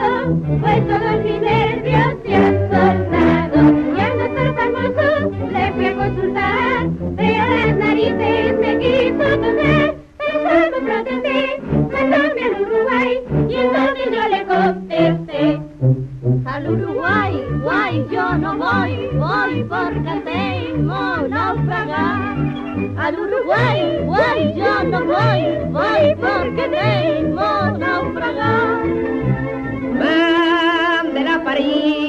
con mi nervios se han soltado. Y al doctor famoso le fui a consultar, pero las narices me quiso tocar. Pensando protesté, mandóme al Uruguay, y entonces yo le contesté. Al Uruguay, guay, yo no voy, voy porque tengo naufragar. Al Uruguay, guay, பறையே